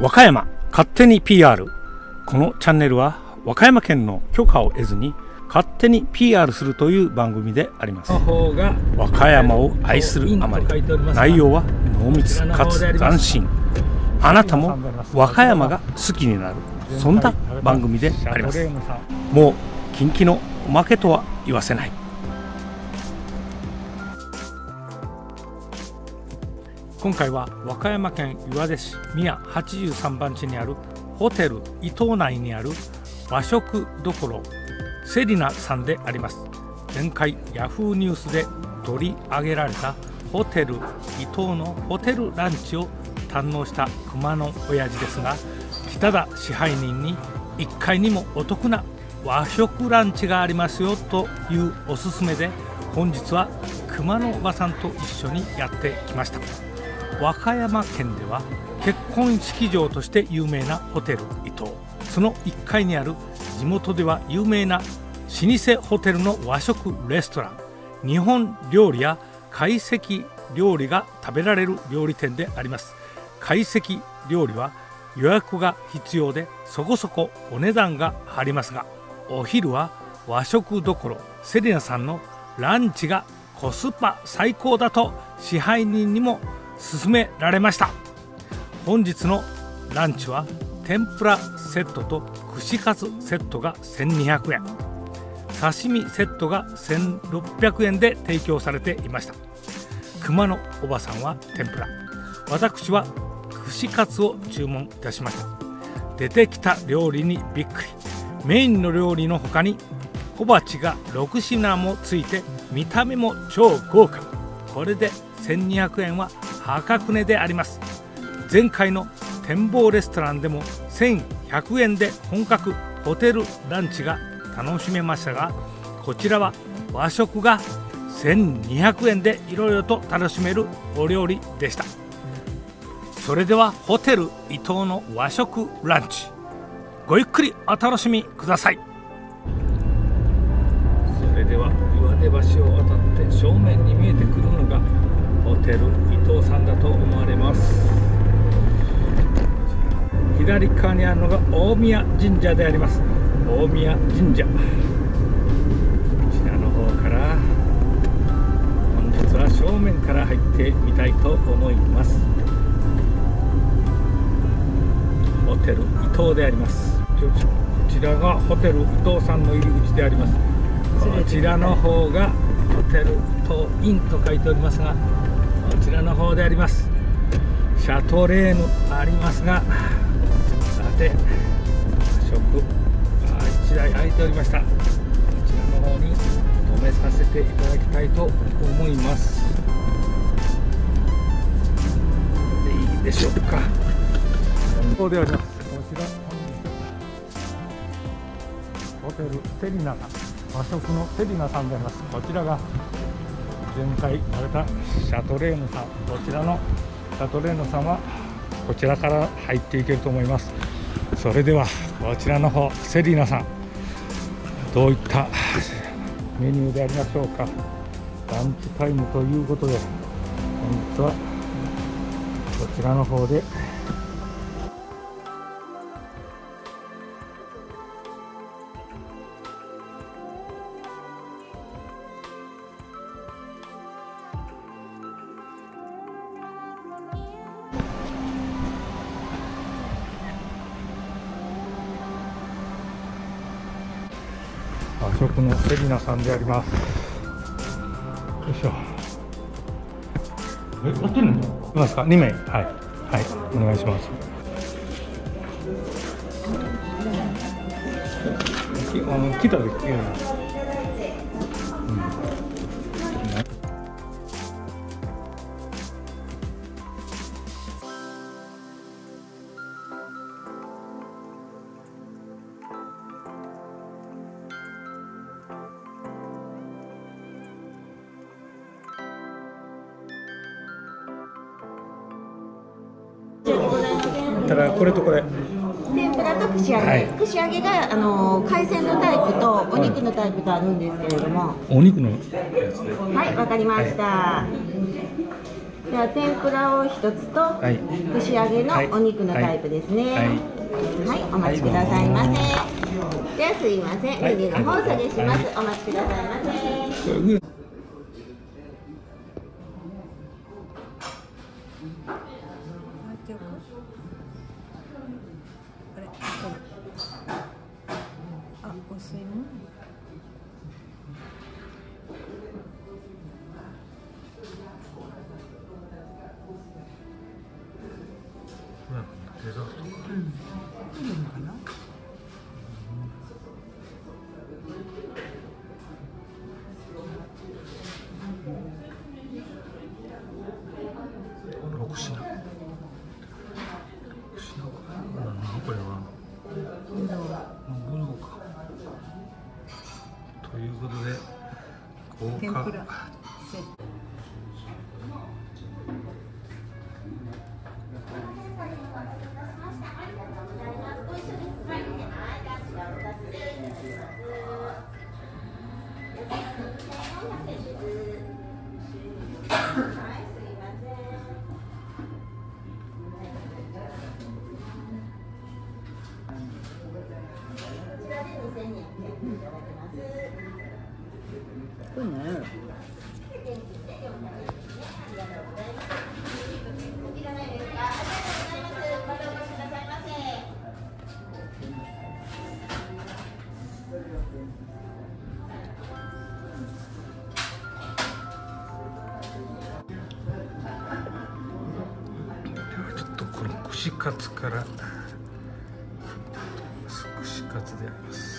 和歌山勝手に PR このチャンネルは和歌山県の許可を得ずに勝手に PR するという番組であります。和歌山を愛するあまり。内容は濃密かつ斬新。あなたも和歌山が好きになる。そんな番組であります。もう近畿のおまけとは言わせない今回は和歌山県岩出市宮83番地にあるホテル伊東内にある和食どころセリナさんであります。前回ヤフーニュースで取り上げられたホテル伊東のホテルランチを堪能した熊の親父ですが北田支配人に1階にもお得な和食ランチがありますよというおすすめで本日は熊のおばさんと一緒にやってきました。和歌山県では結婚式場として有名なホテル伊東その1階にある地元では有名な老舗ホテルの和食レストラン。日本料理や懐石料理が食べられる料理店であります。懐石料理は予約が必要でそこそこお値段が張りますがお昼は和食どころセリナさんのランチがコスパ最高だと支配人にも勧められました。本日のランチは天ぷらセットと串カツセットが1200円。刺身セットが1600円で提供されていました。熊のおばさんは天ぷら。私は串カツを注文いたしました。出てきた料理にびっくり。メインの料理の他に小鉢が6品もついて見た目も超豪華。これで1200円は破格値であります。前回の展望レストランでも1100円で本格ホテルランチが楽しめましたがこちらは和食が1200円でいろいろと楽しめるお料理でした。それではホテル伊東の和食ランチ。ごゆっくりお楽しみください。それでは岩出橋を渡って正面に見えてくるのがホテル伊藤さんだと思われます。左側にあるのが大宮神社であります。大宮神社。こちらの方から本日は正面から入ってみたいと思います。ホテル伊藤であります。こちらがホテル伊藤さんの入り口であります。こちらの方がホテル伊藤インと書いておりますがちらの方であります。シャトレーヌありますがさて食1台空いておりました。こちらの方に止めさせていただきたいと思います。でいいでしょうか。ここでありますこちら。ホテルセリナさん和食のセリナさんであります。こちらが前回食べたシャトレーヌさんどちらのシャトレーヌさんはこちらから入っていけると思います。それではこちらの方セリーナさんどういったメニューでありましょうか。ランチタイムということで本日はこちらの方で和食のセリナさんであります。よいしょ。えやってるんいますか？2名。はい。はい。お願いします。きあの来た時うんたらこれとこれ天ぷらと串揚げ、はい。串揚げがあの海鮮のタイプとお肉のタイプとあるんですけれども、お肉のはい、わかりました。では天ぷらを一つと、はい。串揚げのお肉のタイプですね。はい。はい、お待ちくださいませ。ではすいません、はい。右の方下げします。お待ちくださいませ。天ぷら。串カツから串カツであります。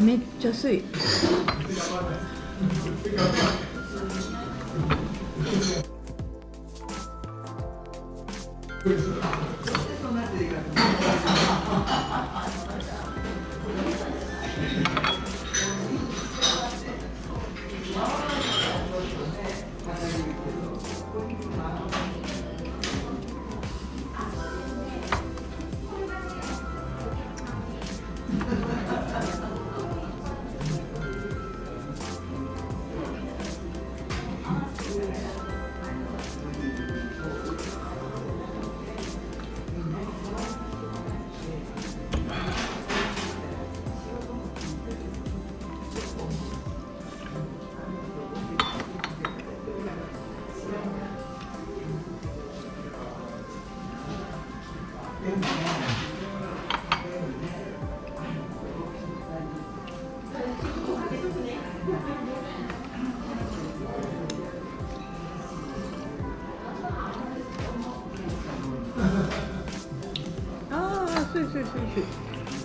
めっちゃ水あ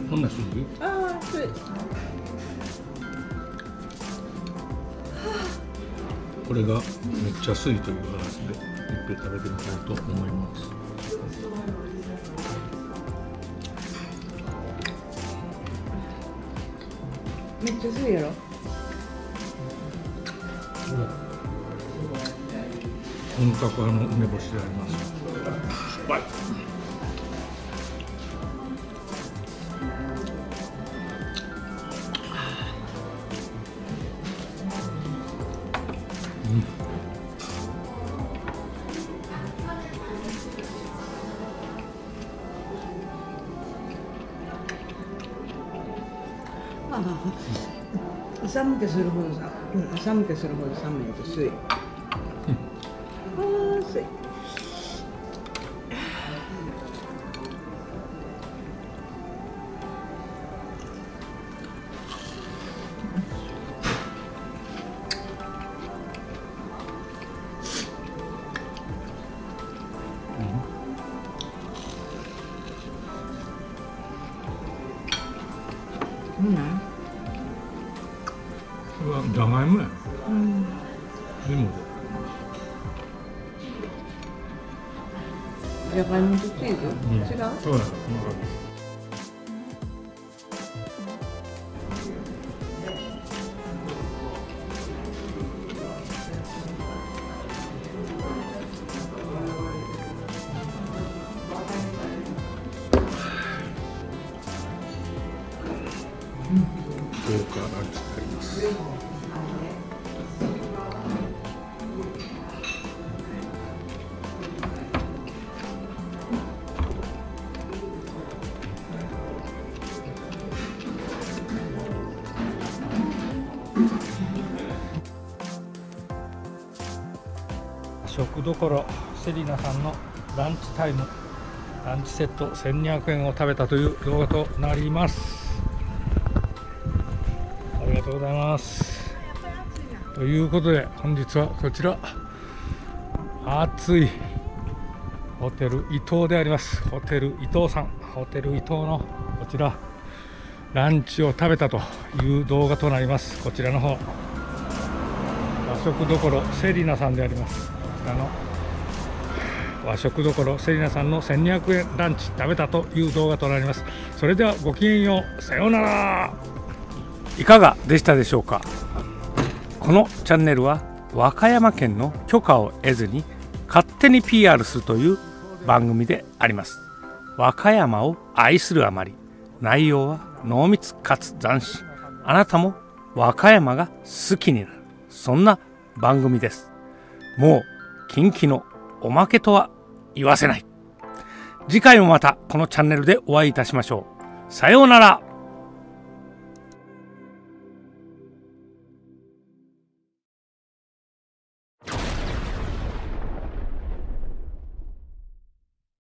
こんな種類？ああ水これがめっちゃ安いという話でいっぺん食べてみたいと思います。めっちゃ水やろ？本格派の梅干しであります。酸っ寒気するほどさ、うん、寒気するほど寒いと水、ああ水うんなんこれはじゃがいもや。うん。でも。じゃがいもとチーズ、うん。違う？そうや。豪食どころセリナさんのランチタイムランチセット1200円を食べたという動画となります。ありがとうございます。ということで本日はこちら暑いホテル伊藤であります。ホテル伊藤さん。ホテル伊藤のこちらランチを食べたという動画となります。こちらの方。和食どころセリナさんであります。こちらの。和食どころセリナさんの1200円ランチ食べたという動画となります。それではごきげんよう。さようなら。いかがでしたでしょうか。このチャンネルは和歌山県の許可を得ずに勝手に PR するという番組であります。和歌山を愛するあまり内容は濃密かつ斬新。あなたも和歌山が好きになる。そんな番組です。もう近畿のおまけとは言わせない。次回もまたこのチャンネルでお会いいたしましょう。さようなら。